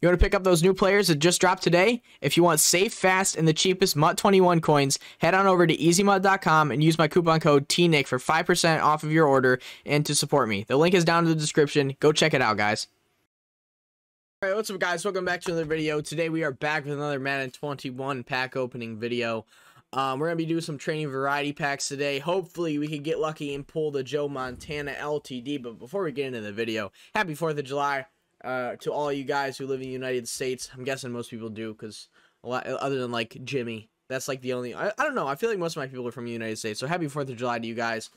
You want to pick up those new players that just dropped today? If you want safe, fast, and the cheapest MUT21 coins, head on over to ezmut.com and use my coupon code tnick for 5% off of your order and to support me. The link is down in the description. Go check it out, guys. Alright, what's up guys? Welcome back to another video. Today we are back with another Madden 21 pack opening video. Um, we're going to be doing some training variety packs today. Hopefully we can get lucky and pull the Joe Montana LTD. But before we get into the video, happy 4th of July uh, to all you guys who live in the United States. I'm guessing most people do because a lot other than like Jimmy. That's like the only. I, I don't know. I feel like most of my people are from the United States. So happy 4th of July to you guys.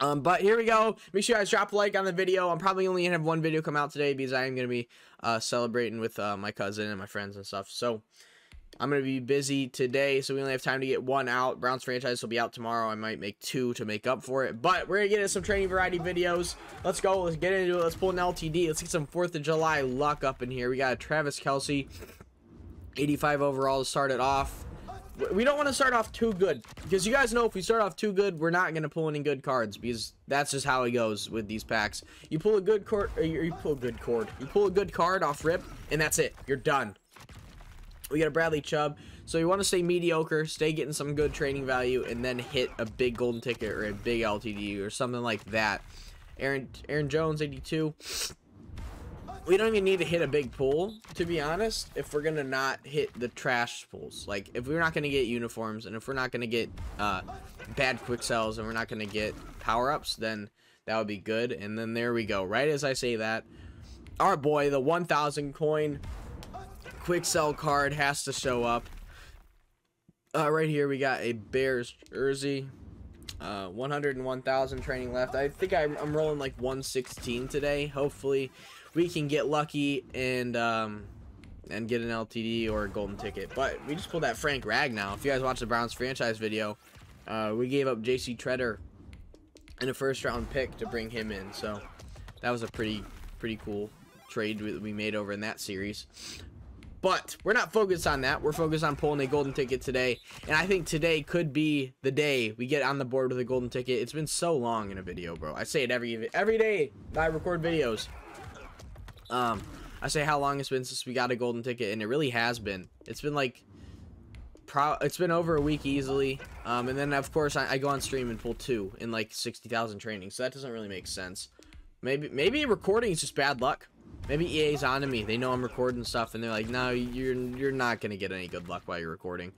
Um, but here we go. Make sure you guys drop a like on the video. I'm probably only gonna have one video come out today because I am gonna be uh, celebrating with uh, my cousin and my friends and stuff. So I'm gonna be busy today, so we only have time to get one out. Browns franchise will be out tomorrow. I might make two to make up for it, but we're gonna get into some training variety videos. Let's go. Let's get into it. Let's pull an LTD. Let's get some Fourth of July luck up in here. We got Travis Kelce, 85 overall to start it off we don't want to start off too good because you guys know if we start off too good we're not going to pull any good cards because that's just how it goes with these packs you pull a good card you pull a good cord you pull a good card off rip and that's it you're done we got a bradley chubb so you want to stay mediocre stay getting some good training value and then hit a big golden ticket or a big ltd or something like that aaron aaron jones 82 we don't even need to hit a big pool, to be honest, if we're gonna not hit the trash pools. Like, if we're not gonna get uniforms, and if we're not gonna get uh, bad quick sells, and we're not gonna get power-ups, then that would be good. And then there we go. Right as I say that, our boy, the 1,000 coin quick sell card has to show up. Uh, right here, we got a Bears jersey. Uh, 101,000 training left. I think I'm, I'm rolling like 116 today. Hopefully, we can get lucky and um, and get an LTD or a golden ticket. But we just pulled that Frank Ragnow. If you guys watch the Browns franchise video, uh, we gave up J.C. Tretter in a first round pick to bring him in. So that was a pretty pretty cool trade we made over in that series. But we're not focused on that. We're focused on pulling a golden ticket today. And I think today could be the day we get on the board with a golden ticket. It's been so long in a video, bro. I say it every every day I record videos. Um, I say how long it's been since we got a golden ticket, and it really has been. It's been like, pro it's been over a week easily. Um, and then of course I, I go on stream and pull two in like 60,000 training, so that doesn't really make sense. Maybe maybe recording is just bad luck. Maybe EA's on to me. They know I'm recording stuff, and they're like, no, you're you're not gonna get any good luck while you're recording.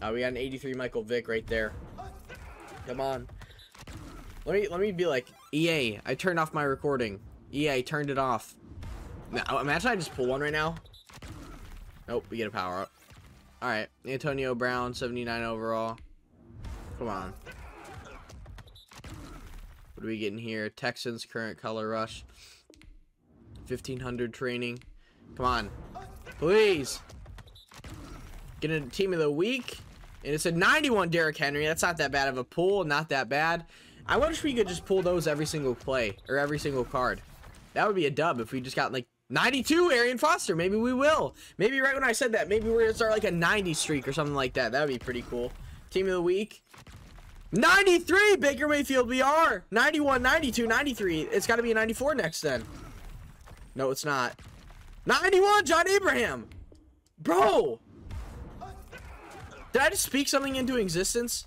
Uh, we got an 83 Michael Vick right there. Come on. Let me let me be like EA. I turned off my recording. EA turned it off. Now, imagine I just pull one right now. Nope, we get a power up. Alright, Antonio Brown, 79 overall. Come on. What are we getting here? Texans current color rush. 1500 training. Come on. Please. Get a team of the week. And it's a 91 Derrick Henry. That's not that bad of a pull. Not that bad. I wish we could just pull those every single play. Or every single card. That would be a dub if we just got like 92 Arian Foster. Maybe we will. Maybe right when I said that, maybe we're going to start like a 90 streak or something like that. That would be pretty cool. Team of the week. 93 Baker Mayfield We are 91, 92, 93. It's got to be a 94 next then. No, it's not. 91 John Abraham. Bro. Did I just speak something into existence?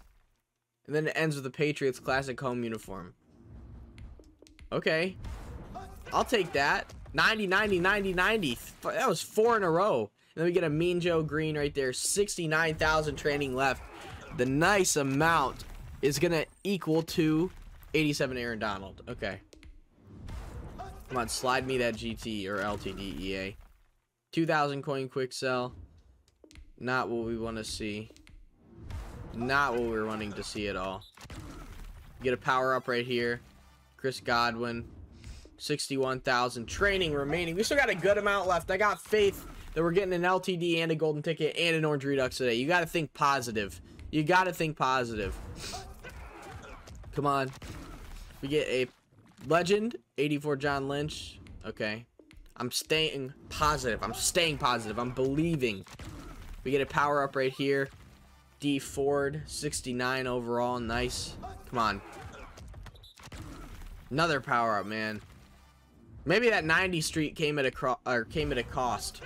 And then it ends with the Patriots classic home uniform. Okay. I'll take that. 90, 90, 90, 90. That was four in a row. And then we get a Mean Joe Greene right there. 69,000 training left. The nice amount is going to equal to 87 Aaron Donald. Okay. Come on, slide me that GT or LTD EA. 2,000 coin quick sell. Not what we want to see. Not what we're wanting to see at all. Get a power up right here. Chris Godwin. 61,000 training remaining. We still got a good amount left. I got faith that we're getting an LTD and a golden ticket and an orange redux today. You got to think positive. You got to think positive. Come on. We get a legend, 84 John Lynch. Okay. I'm staying positive. I'm staying positive. I'm believing. We get a power up right here. Dee Ford, 69 overall. Nice. Come on. Another power up, man. Maybe that 90 streak came at a or came at a cost.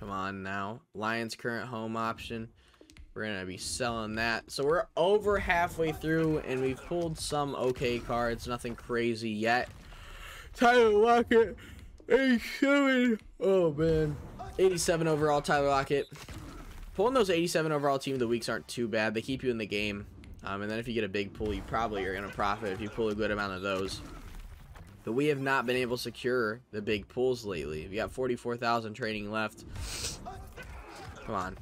Come on now. Lions current home option. We're going to be selling that. So we're over halfway through, and we've pulled some okay cards. Nothing crazy yet. Tyler Lockett, 87. Oh, man. 87 overall, Tyler Lockett. Pulling those 87 overall team of the weeks aren't too bad. They keep you in the game. Um, and then if you get a big pull, you probably are going to profit if you pull a good amount of those. But we have not been able to secure the big pulls lately. We got 44,000 trading left. Come on.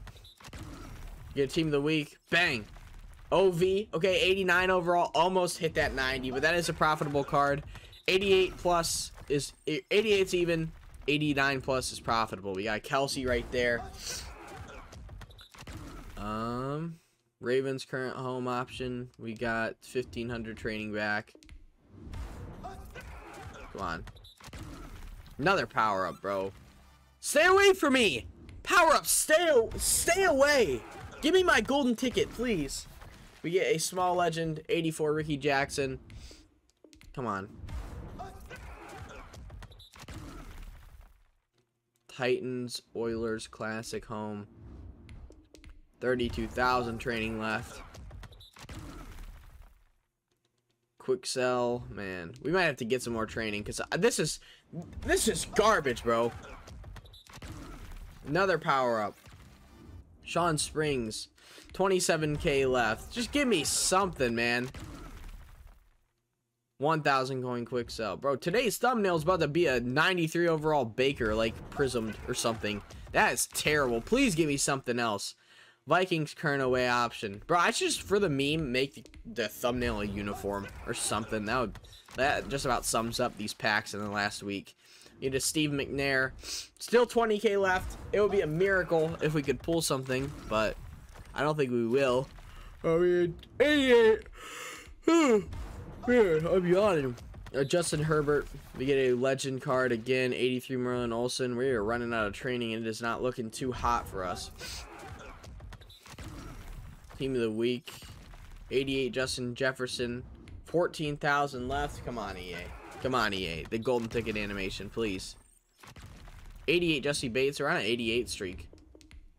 Get team of the week. Bang. OV. Okay, 89 overall. Almost hit that 90, but that is a profitable card. 88 plus is 88's even. 89 plus is profitable. We got Kelce right there. Um, Ravens current home option. We got 1500 training back. Come on. Another power up, bro. Stay away from me. Power up. Stay, stay away. Give me my golden ticket, please. We get a small legend, 84 Rickey Jackson. Come on. Titans, Oilers, Classic Home. 32,000 training left. Quick sell, man. We might have to get some more training because this is this is garbage, bro. Another power up. Shawn Springs, 27k left. Just give me something, man. 1,000 coin quick sell. Bro, today's thumbnail is about to be a 93 overall Baker, like, prismed or something. That is terrible. Please give me something else. Vikings current away option. Bro, I should just, for the meme, make the, the, thumbnail a uniform or something. That would, that just about sums up these packs in the last week. A Steve McNair. Still 20k left. It would be a miracle if we could pull something, but I don't think we will. I mean, 88. Man, I'm yawning. Uh, Justin Herbert, we get a legend card again. 83 Merlin Olsen. We are running out of training and it is not looking too hot for us. Team of the week. 88 Justin Jefferson. 14,000 left. Come on, EA. Come on, EA. The golden ticket animation, please. 88 Jessie Bates. We're on an 88 streak.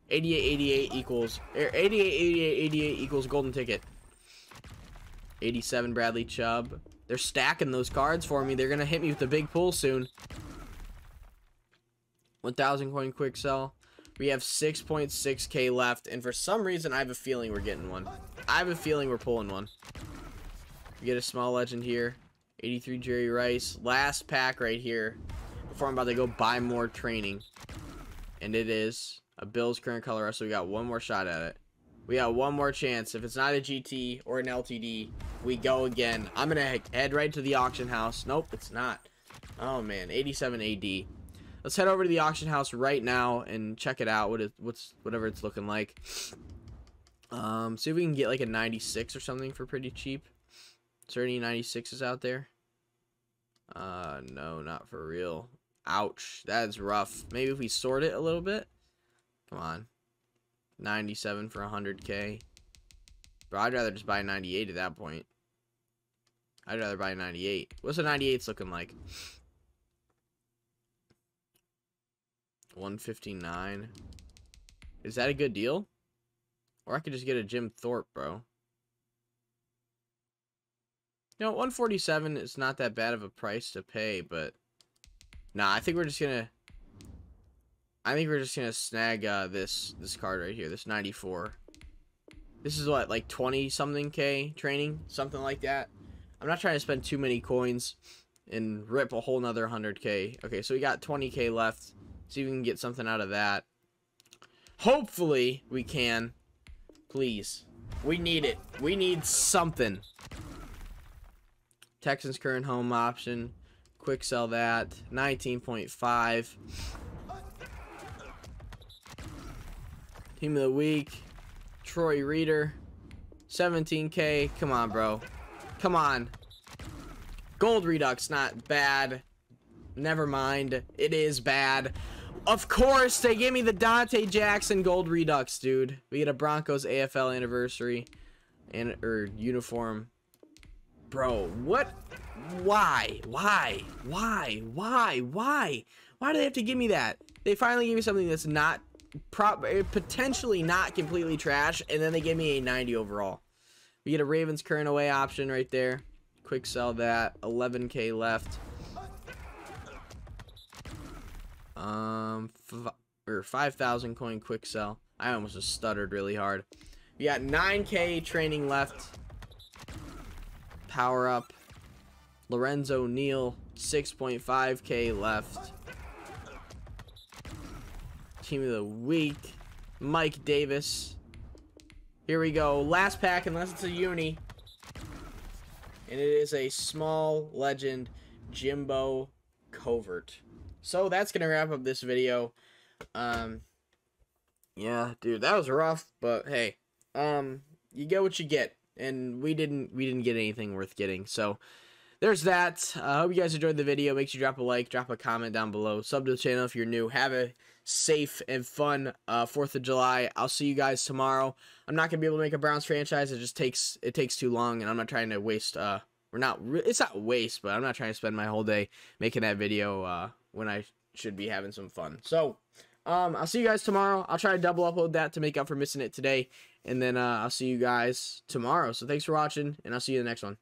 88, 88 equals... Er, 88, 88, 88 equals golden ticket. 87 Bradley Chubb. They're stacking those cards for me. They're going to hit me with a big pull soon. 1,000 coin quick sell. We have 6.6k left, and for some reason, I have a feeling we're getting one. I have a feeling we're pulling one. We get a small legend here. 83 Jerry Rice. Last pack right here before I'm about to go buy more training. And it is a Bills current color, so we got one more shot at it. We got one more chance. If it's not a GT or an LTD, we go again. I'm going to head right to the auction house. Nope, it's not. Oh, man. 87 AD. Let's head over to the auction house right now and check it out. What it, what's whatever it's looking like. Um, see if we can get like a 96 or something for pretty cheap. Is there any 96s out there? Uh, no, not for real. Ouch, that's rough. Maybe if we sort it a little bit. Come on. 97 for 100k. But I'd rather just buy 98 at that point. I'd rather buy 98. What's the 98s looking like? 159. Is that a good deal? Or I could just get a Jim Thorpe, bro. You know, 147 is not that bad of a price to pay, but... Nah, I think we're just gonna... I think we're just gonna snag uh, this this card right here, this 94. This is what, like 20 something K training? Something like that. I'm not trying to spend too many coins and rip a whole nother 100k. Okay, so we got 20k left. See if we can get something out of that. Hopefully, we can. Please. We need it. We need something. Texans current home option. Quick sell that. 19.5. Team of the week. Troy Reeder. 17k. Come on, bro. Come on. Gold Redux, not bad. Never mind. It is bad. Of course, they gave me the Donte Jackson Gold Redux, dude. We get a Broncos AFL anniversary and or uniform. Bro, what why? Why? Why? Why? Why? Why do they have to give me that? They finally give me something that's not pro- eh, potentially not completely trash, and then they give me a 90 overall. We get a Ravens current away option right there. Quick sell that. 11k left. Um, or 5,000 coin quick sell. I almost just stuttered really hard. We got 9k training left. Power up. Lorenzo Neal, 6.5k left. Team of the week, Mike Davis. Here we go. Last pack, unless it's a uni. And it is a small legend, Jimbo Covert. So that's going to wrap up this video. Um, yeah, dude, that was rough, but hey, um, you get what you get. And we didn't, we didn't get anything worth getting. So, there's that. I uh, hope you guys enjoyed the video. Make sure you drop a like, drop a comment down below. Sub to the channel if you're new. Have a safe and fun uh, 4th of July. I'll see you guys tomorrow. I'm not going to be able to make a Browns franchise. It just takes it takes too long, and I'm not trying to waste... Uh, we're not... It's not waste, but I'm not trying to spend my whole day making that video uh, when I should be having some fun. So, um, I'll see you guys tomorrow. I'll try to double upload that to make up for missing it today. And then uh, I'll see you guys tomorrow. So thanks for watching, and I'll see you in the next one.